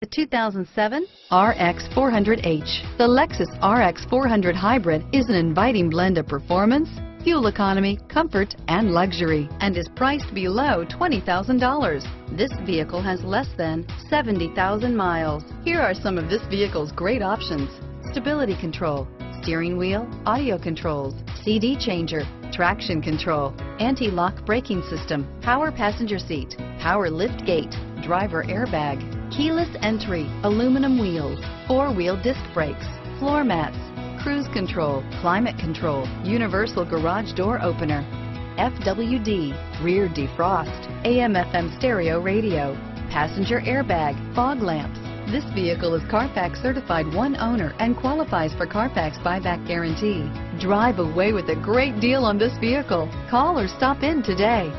The 2007 RX 400h. The Lexus RX 400 Hybrid is an inviting blend of performance, fuel economy, comfort, and luxury, and is priced below $20,000. This vehicle has less than 70,000 miles. Here are some of this vehicle's great options. Stability control, steering wheel, audio controls, CD changer, traction control, anti-lock braking system, power passenger seat, power lift gate, driver airbag, keyless entry, aluminum wheels, four-wheel disc brakes, floor mats, cruise control, climate control, universal garage door opener, FWD, rear defrost, AM FM stereo radio, passenger airbag, fog lamps. This vehicle is Carfax certified one owner and qualifies for Carfax buyback guarantee. Drive away with a great deal on this vehicle. Call or stop in today.